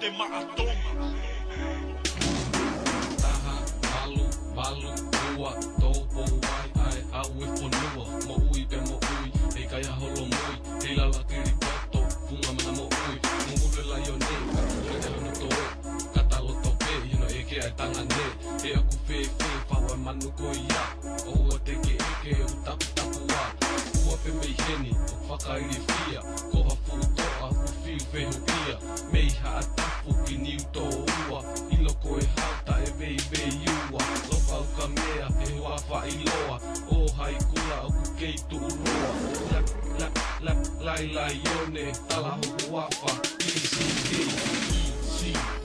te maatonga Taha, alu, balu, ua, taupo, wai, ai, au e fonua Mo ui pe mo ui, e kai a holo moi, e lala tiri pato, funga mana mo ui Mo ule la yo ne, kato ule te hono toe, katalo tope, hino e ke ai tanga ne E aku fe fe, fawa manu ko ia, o ua te ke eke, o tapu tapu wa Ua pe mei heni, o whakairi fia, ko hafu toa Filippinpia Meiha atafuki niutouua Iloko e hauta e veiveiua Lokauka mea e hoafa iloa O haikula oku keitu uroa Lä, lä, lä, lai lai jone Tala hoku wafa Easy, easy, easy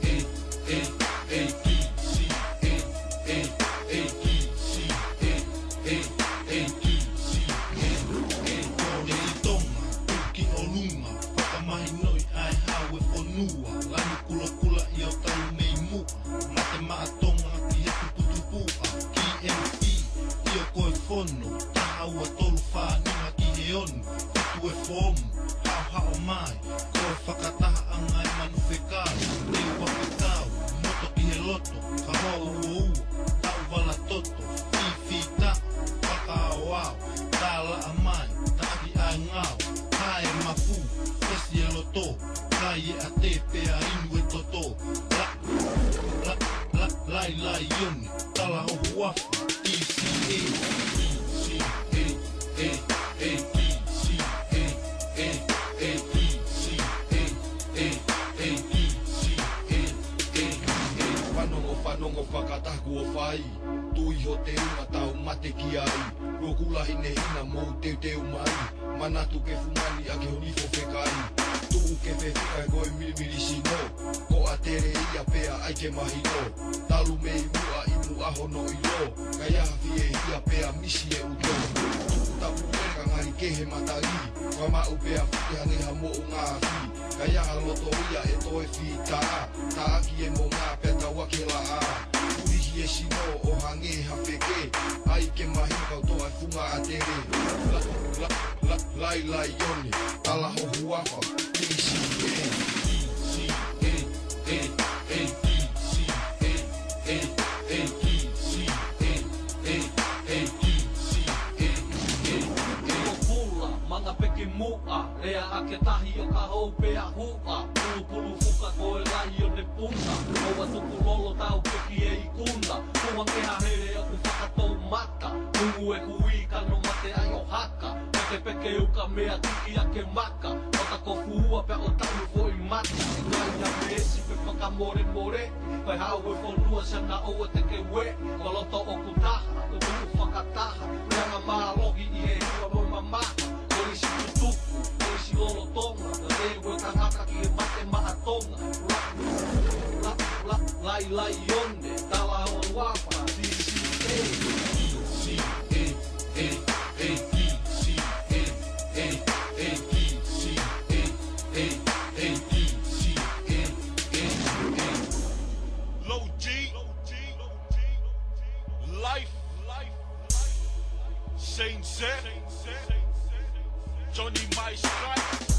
tua Lani kula kula i au tau mei mua Ma te maa tonga ki atu putu pua Ki e mpi, i au koe fono Ta aua tolu whaninga ki he onu Fitu e fomu, hao hao mai Koe whakataha anga e manu whekai lai lai yoni tala o wa DCA whakatahu o whai Tu iho te unga tau mate ki ai Rokulahi ne hina mou teu teu mai Manatu ke fumani a ke honifo whekai Tu ke whewhika e goi milmiri si no Ko a tere mea ai te mahi o Talu me i mua i mu aho no i lo Kai aha fi e hia pea misi e u tō Tuku tapu e ka ngari ke he mata Kwa ma u pea fuke hane ha mo u ngā fi Kai aha loto ia e to e fi ta a Ta aki e mo ngā pea ta wake la a Urihi e si no o hange ha peke Ai ke mahi kau to ai funga a tere Lai lai yoni, ala ho huafa, kisi e Lai lai yoni, peke mua Rea a ke tahi o ka hou pe a hua Pulu pulu fuka ko e lahi o te puna Au tuku lolo tau peki e i kunda Kua ke ha here o ku whakatou mata Ungu e ku i ka no mate ai o haka Me te peke uka mea tiki a ke maka O ta ko fuua pe o tau fo i mata E kai a me esi pe whaka more more Pai hau e fonua se na o e te ke we Ko loto low G life Saint Johnny My Strike